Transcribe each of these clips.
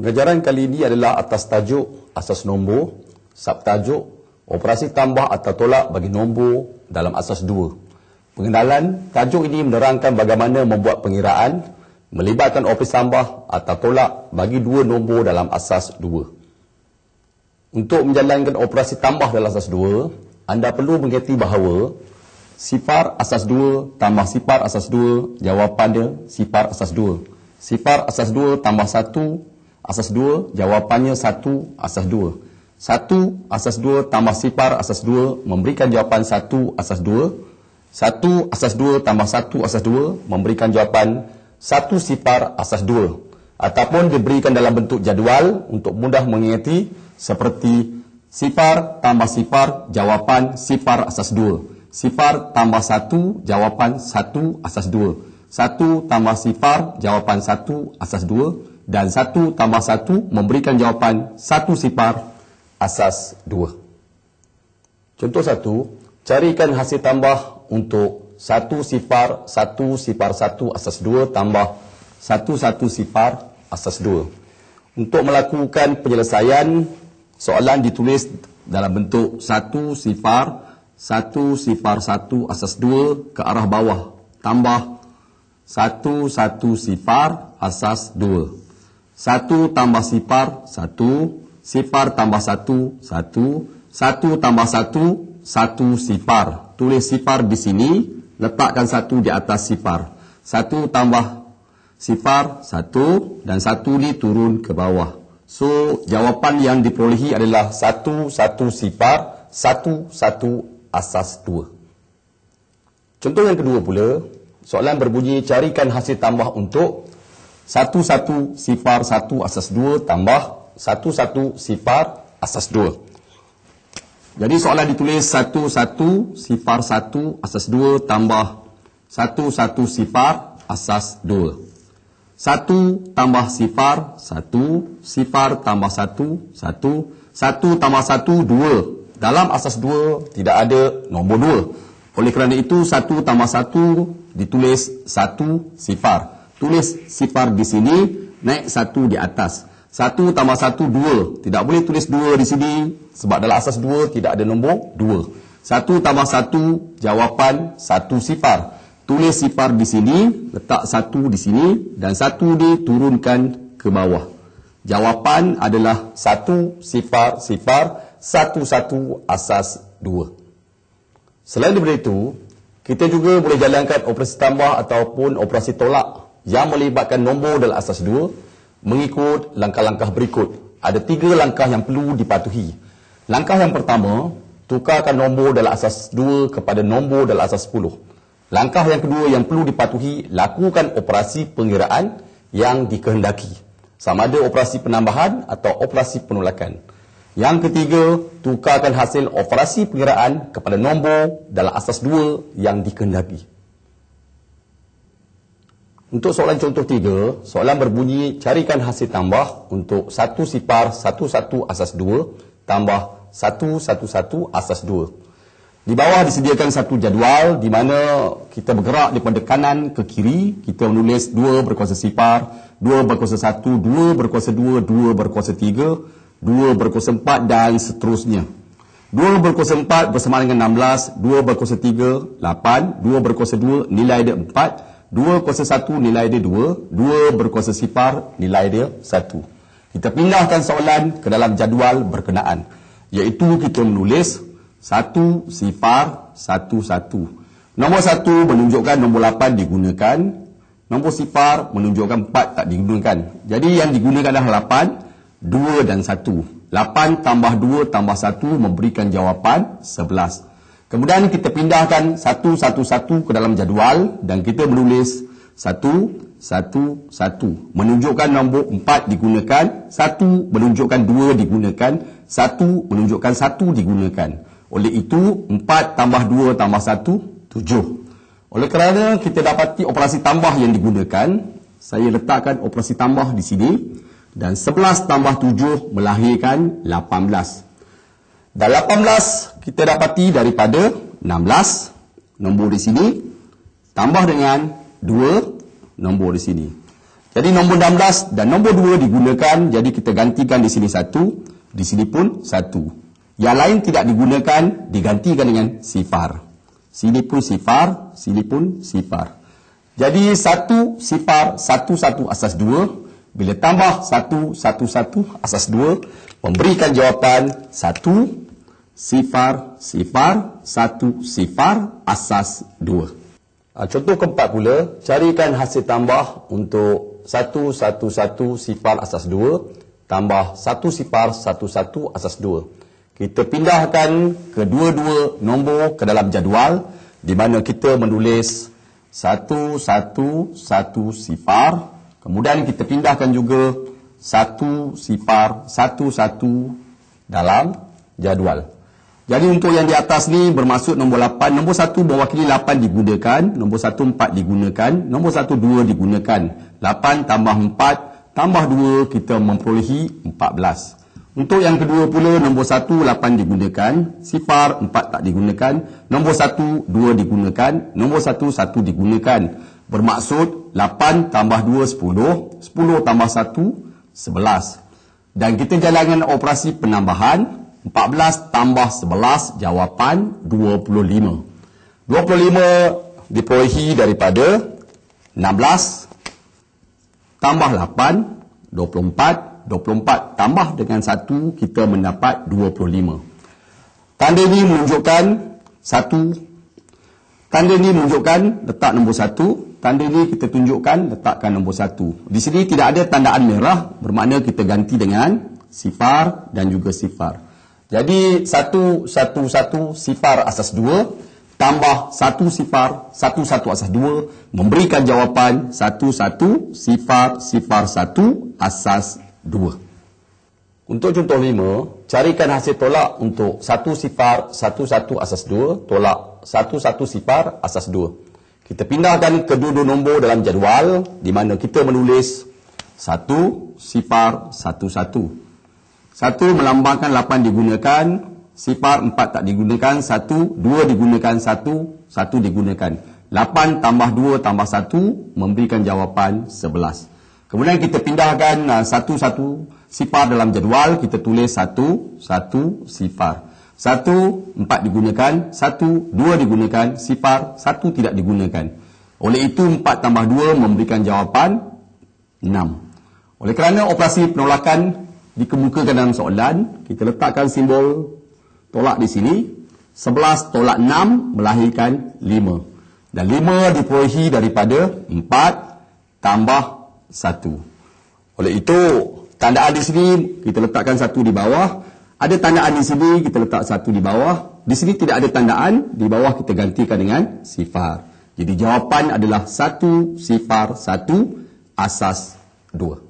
Pengajaran kali ini adalah atas tajuk asas nombor, subtajuk operasi tambah atau tolak bagi nombor dalam asas 2. Pengenalan, tajuk ini menerangkan bagaimana membuat pengiraan melibatkan operasi tambah atau tolak bagi dua nombor dalam asas 2. Untuk menjalankan operasi tambah dalam asas 2, anda perlu mengerti bahawa sifar asas 2 tambah sifar asas 2 jawapannya sifar asas 2. Sifar asas 2 tambah 1 asas 2 jawapannya 1 asas 2. 1 asas 2 tambah sifar asas 2 memberikan jawapan 1 asas 2. 1 asas 2 tambah 1 asas 2 memberikan jawapan satu sifar asas dua ataupun diberikan dalam bentuk jadual untuk mudah mengingati seperti sifar tambah sifar jawapan sifar asas dua sifar tambah satu jawapan satu asas dua satu tambah sifar jawapan satu asas dua dan satu tambah satu memberikan jawapan satu sifar asas dua contoh satu carikan hasil tambah untuk satu sifar satu sifar satu asas dua tambah satu satu sifar asas dua. Untuk melakukan penyelesaian, soalan ditulis dalam bentuk satu sifar satu sifar satu asas dua ke arah bawah tambah satu satu sifar asas dua. Satu tambah sifar satu sifar tambah satu satu satu tambah satu satu sifar. Tulis sifar di sini letakkan satu di atas sifar. Satu tambah sifar, satu dan satu ni turun ke bawah. So, jawapan yang diperolehi adalah satu, satu sifar, satu, satu asas dua. Contoh yang kedua pula, soalan berbunyi carikan hasil tambah untuk satu, satu sifar, satu asas dua tambah satu, satu sifar, asas dua. Jadi soalan ditulis satu satu sifar satu asas dua tambah satu satu sifar asas dua. Satu tambah sifar satu sifar tambah satu satu satu tambah satu dua. Dalam asas dua tidak ada nombor dua. Oleh kerana itu satu tambah satu ditulis satu sifar. Tulis sifar di sini naik satu di atas. Satu tambah satu, dua. Tidak boleh tulis dua di sini. Sebab dalam asas dua, tidak ada nombor dua. Satu tambah satu, jawapan satu sifar. Tulis sifar di sini, letak satu di sini. Dan satu diturunkan ke bawah. Jawapan adalah satu sifar sifar, satu satu asas dua. Selain daripada itu, kita juga boleh jalankan operasi tambah ataupun operasi tolak yang melibatkan nombor dalam asas dua mengikut langkah-langkah berikut. Ada tiga langkah yang perlu dipatuhi. Langkah yang pertama, tukarkan nombor dalam asas 2 kepada nombor dalam asas 10. Langkah yang kedua yang perlu dipatuhi, lakukan operasi pengiraan yang dikehendaki. Sama ada operasi penambahan atau operasi penolakan. Yang ketiga, tukarkan hasil operasi pengiraan kepada nombor dalam asas 2 yang dikehendaki. Untuk soalan contoh tiga, soalan berbunyi carikan hasil tambah untuk satu sifar satu satu asas dua tambah satu satu satu asas dua. Di bawah disediakan satu jadual di mana kita bergerak daripada kanan ke kiri. Kita menulis dua berkuasa sifar, dua berkuasa satu, dua berkuasa dua, dua berkuasa tiga, dua berkuasa empat dan seterusnya. Dua berkuasa empat bersama dengan enam belas, dua berkuasa tiga, lapan, dua berkuasa dua, nilai dia empat, 2 kuasa 1 nilai dia 2, 2 berkuasa sifar nilai dia 1. Kita pindahkan soalan ke dalam jadual berkenaan. Iaitu kita menulis 1 sifar 1 1. Nombor 1 menunjukkan nombor 8 digunakan. Nombor sifar menunjukkan 4 tak digunakan. Jadi yang digunakan adalah 8, 2 dan 1. 8 tambah 2 tambah 1 memberikan jawapan 11. Kemudian kita pindahkan satu-satu-satu ke dalam jadual dan kita menulis satu, satu, satu. Menunjukkan nombor empat digunakan, satu menunjukkan dua digunakan, satu menunjukkan satu digunakan. Oleh itu, empat tambah dua tambah satu, tujuh. Oleh kerana kita dapati operasi tambah yang digunakan, saya letakkan operasi tambah di sini dan sebelas tambah tujuh melahirkan lapan belas. Dan 18 kita dapati daripada 16 nombor di sini tambah dengan 2 nombor di sini. Jadi nombor 16 dan nombor 2 digunakan, jadi kita gantikan di sini satu, di sini pun satu. Yang lain tidak digunakan, digantikan dengan sifar. Sini pun sifar, sini pun sifar. Jadi satu sifar, satu satu asas dua. Bila tambah satu satu satu asas dua, memberikan jawapan satu sifar sifar satu sifar asas dua. Ah, contoh keempat pula, carikan hasil tambah untuk satu satu satu sifar asas dua tambah satu sifar satu satu asas dua. Kita pindahkan kedua-dua nombor ke dalam jadual di mana kita menulis satu satu satu sifar. Kemudian kita pindahkan juga satu sifar satu satu dalam jadual. Jadi untuk yang di atas ni bermaksud nombor 8. Nombor 1 mewakili 8 digunakan. Nombor 1 4 digunakan. Nombor 1 2 digunakan. 8 tambah 4 tambah 2 kita memperolehi 14. Untuk yang kedua pula nombor 1 8 digunakan. Sifar 4 tak digunakan. Nombor 1 2 digunakan. Nombor 1 1 digunakan. Bermaksud 8 tambah 2 10. 10 tambah 1 11. Dan kita jalankan operasi penambahan. 14 tambah 11 jawapan 25. 25 diperolehi daripada 16 tambah 8 24 24 tambah dengan 1 kita mendapat 25. Tanda ini menunjukkan 1 Tanda ini menunjukkan letak nombor 1 Tanda ini kita tunjukkan letakkan nombor 1 Di sini tidak ada tandaan merah Bermakna kita ganti dengan sifar dan juga sifar jadi satu satu satu sifar asas dua tambah satu sifar satu satu asas dua memberikan jawapan satu satu sifar sifar satu asas dua. Untuk contoh lima, carikan hasil tolak untuk satu sifar satu satu asas dua tolak satu satu sifar asas dua. Kita pindahkan kedua-dua nombor dalam jadual di mana kita menulis satu sifar satu satu. Satu melambangkan lapan digunakan, sifar empat tak digunakan, satu, dua digunakan, satu, satu digunakan. Lapan tambah dua tambah satu memberikan jawapan sebelas. Kemudian kita pindahkan uh, satu-satu sifar dalam jadual, kita tulis satu, satu sifar. Satu, empat digunakan, satu, dua digunakan, sifar, satu tidak digunakan. Oleh itu, empat tambah dua memberikan jawapan enam. Oleh kerana operasi penolakan dikemukakan dalam soalan, kita letakkan simbol tolak di sini. 11 tolak 6 melahirkan 5. Dan 5 diperolehi daripada 4 tambah 1. Oleh itu, tandaan di sini kita letakkan satu di bawah. Ada tandaan di sini, kita letak satu di bawah. Di sini tidak ada tandaan, di bawah kita gantikan dengan sifar. Jadi jawapan adalah satu sifar satu asas dua.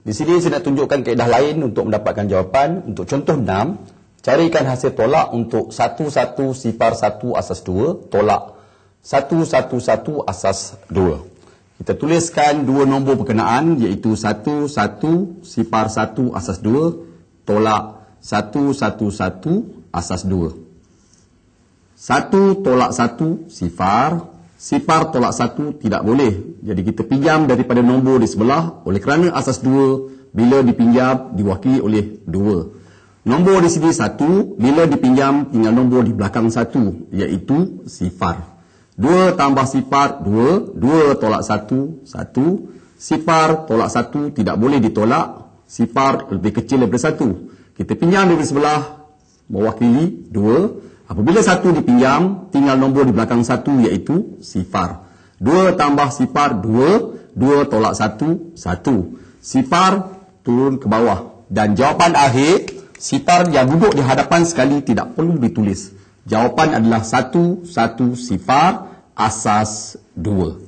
Di sini saya nak tunjukkan keedah lain untuk mendapatkan jawapan. Untuk contoh 6, carikan hasil tolak untuk 11 sifar 1 asas 2, tolak 111 asas 2. Kita tuliskan dua nombor perkenaan iaitu 11 sifar 1 asas 2, tolak 111 asas 2. 1 tolak 1 sifar Sifar tolak satu tidak boleh. Jadi kita pinjam daripada nombor di sebelah. Oleh kerana asas dua, bila dipinjam diwakili oleh dua. Nombor di sini satu, bila dipinjam tinggal nombor di belakang satu, iaitu sifar. Dua tambah sifar, dua. Dua tolak satu, satu. Sifar tolak satu tidak boleh ditolak. Sifar lebih kecil daripada satu. Kita pinjam dari sebelah, mewakili dua. Apabila satu dipinjam, tinggal nombor di belakang satu iaitu sifar. Dua tambah sifar, dua. Dua tolak satu, satu. Sifar turun ke bawah. Dan jawapan akhir, sifar yang duduk di hadapan sekali tidak perlu ditulis. Jawapan adalah satu, satu sifar, asas dua.